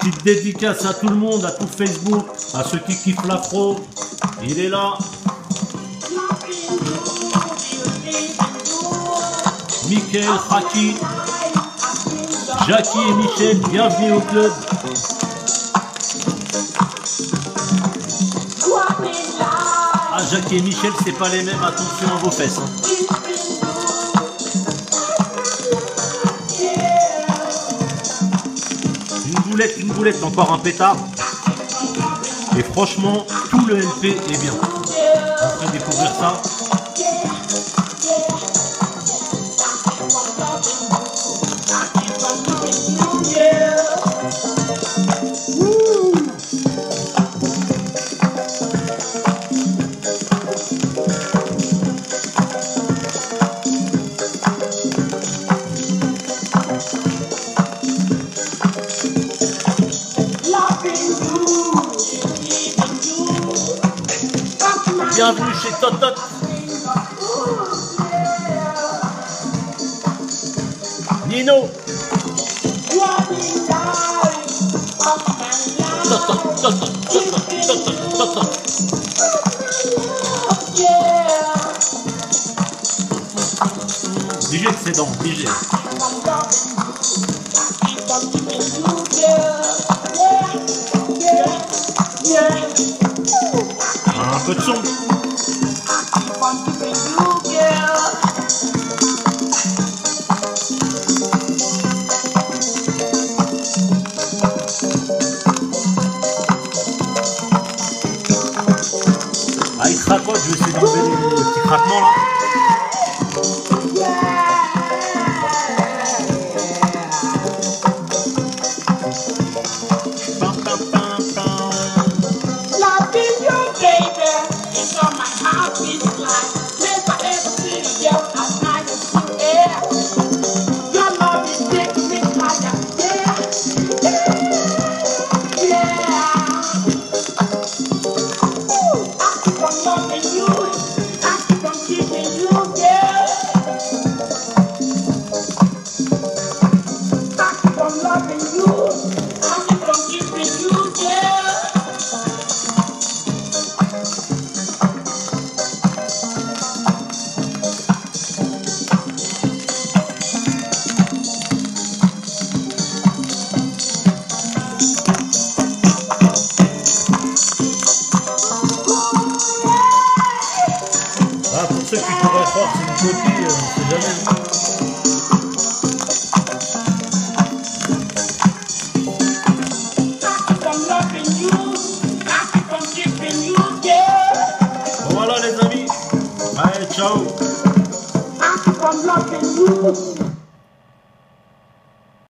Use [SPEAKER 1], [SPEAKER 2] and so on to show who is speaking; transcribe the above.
[SPEAKER 1] Petite dédicace à tout le monde, à tout Facebook, à ceux qui kiffent l'afro. Il est là. Michael, Khaki, Jackie et Michel, bienvenue au club. Ah, Jackie et Michel, c'est pas les mêmes, attention à vos fesses. hein. Boulette, une boulette, encore un pétard. Et franchement, tout le LP est bien. On va découvrir ça. Bienvenue chez Totot. Nino. C'est donc DJ. Un peu de son. Ah, il cracote, je ceux qui pourraient croire c'est une copie, euh, on sait jamais. Voilà les amis. Allez, ciao.